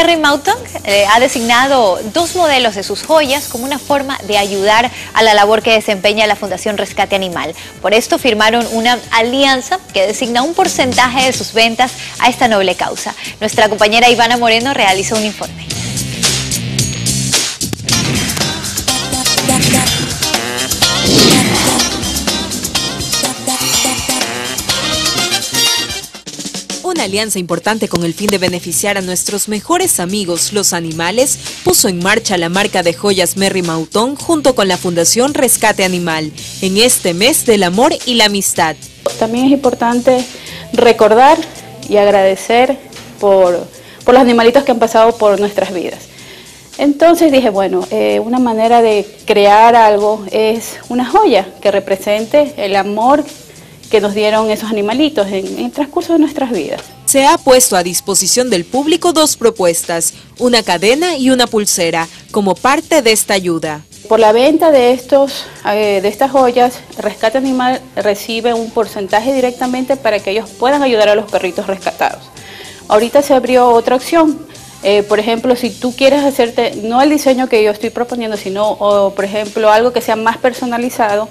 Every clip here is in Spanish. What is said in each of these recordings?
Perry Mouton eh, ha designado dos modelos de sus joyas como una forma de ayudar a la labor que desempeña la Fundación Rescate Animal. Por esto firmaron una alianza que designa un porcentaje de sus ventas a esta noble causa. Nuestra compañera Ivana Moreno realizó un informe. Una alianza importante con el fin de beneficiar a nuestros mejores amigos, los animales, puso en marcha la marca de joyas Merry Mautón junto con la Fundación Rescate Animal en este mes del amor y la amistad. También es importante recordar y agradecer por, por los animalitos que han pasado por nuestras vidas. Entonces dije, bueno, eh, una manera de crear algo es una joya que represente el amor que nos dieron esos animalitos en, el transcurso de nuestras vidas. Se ha puesto a disposición del público dos propuestas, una cadena y una pulsera, como parte de esta ayuda. Por la venta de, estos, eh, de estas joyas, Rescate Animal recibe un porcentaje directamente para que ellos puedan ayudar a los perritos rescatados. Ahorita se abrió otra opción. Eh, por ejemplo, si tú quieres hacerte, no el diseño que yo estoy proponiendo, sino, por ejemplo, algo que sea más personalizado,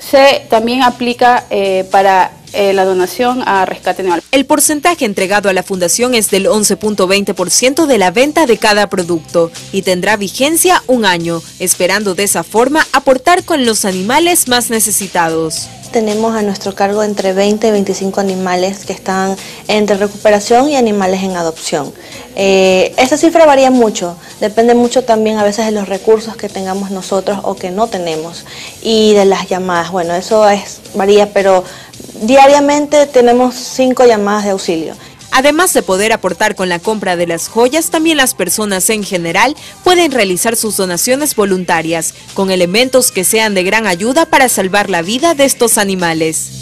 se también aplica eh, para eh, la donación a Rescate Animal. El porcentaje entregado a la Fundación es del 11.20% de la venta de cada producto y tendrá vigencia un año, esperando de esa forma aportar con los animales más necesitados tenemos a nuestro cargo entre 20 y 25 animales que están entre recuperación y animales en adopción. Eh, esta cifra varía mucho, depende mucho también a veces de los recursos que tengamos nosotros o que no tenemos y de las llamadas. Bueno, eso es, varía, pero diariamente tenemos cinco llamadas de auxilio. Además de poder aportar con la compra de las joyas, también las personas en general pueden realizar sus donaciones voluntarias con elementos que sean de gran ayuda para salvar la vida de estos animales.